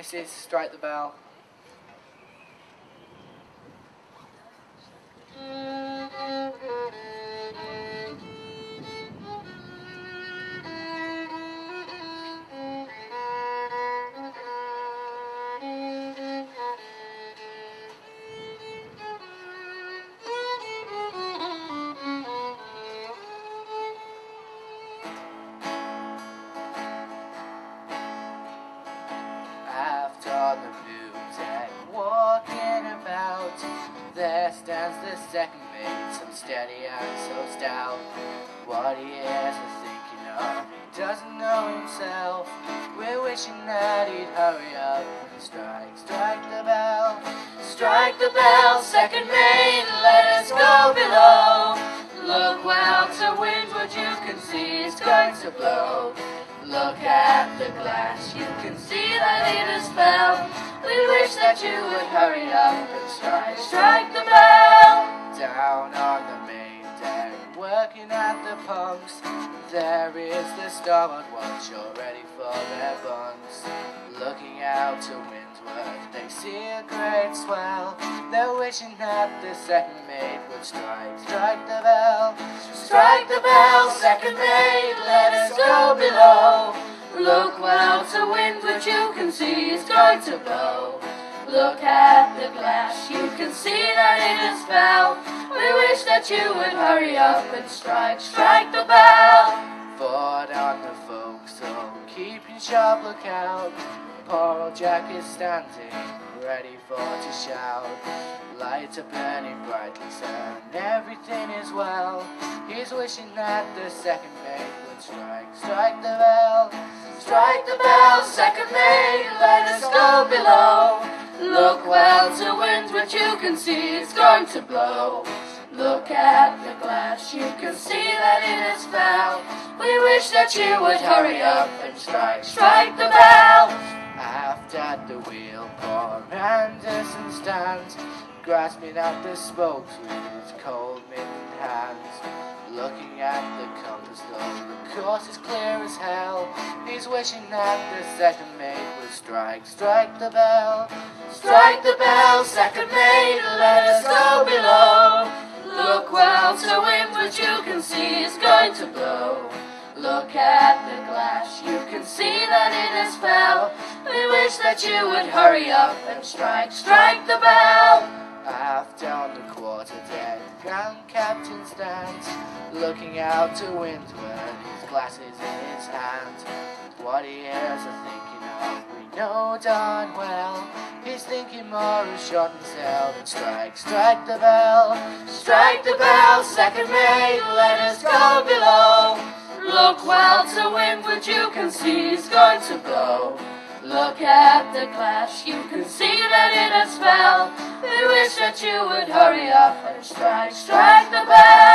This is Strike the Bell. There stands the second mate, so steady and so stout. What he is is thinking of, he doesn't know himself. We're wishing that he'd hurry up strike, strike the bell. Strike the bell, second mate, let us go below. Look well to windward, you can see it's going to blow. Look at the glass, that you would hurry up and strike, strike the bell. Down on the main deck, working at the pumps. There is the starboard watch, all ready for their bunks. Looking out to windward, they see a great swell. They're wishing that the second mate would strike, strike the bell. Strike the bell, second mate, let us go below. Look well to windward, you can see it's going to blow. Look at the glass, you can see that it is fell. We wish that you would hurry up and strike, strike the bell. Forward on the forecastle, keeping sharp lookout. Poor old Jack is standing, ready for to shout. Lights are burning brightly, sir, and everything is well. He's wishing that the second mate would strike, strike the bell. Strike the bell, second mate, let us go below. Look well to wind, windward, you can see it's going to blow. Look at the glass, you can see that it is foul. We wish that you would hurry up and strike, strike the bell. Aft at the wheel, poor Anderson stands, grasping at the spokes with his cold mittened hands. Looking at the compass, though the course is clear as hell. He's wishing that the second mate would strike, strike the bell. Strike the bell, second mate, let us go below. Look well to windward, you can see it's going to blow. Look at the glass, you can see that it has fell. We wish that you would hurry up and strike, strike the bell. Aft down the quarter deck, and captain stands, looking out to windward, his glasses in his hand. What he is a thinking of, we know darn well. He's thinking more of shot and sail than strike, strike the bell. Strike the bell, second mate, let us go below. Look well to windward, you can see it's going to blow. Look at the glass, you can see that it has fell. You would hurry up and strike, strike the bell.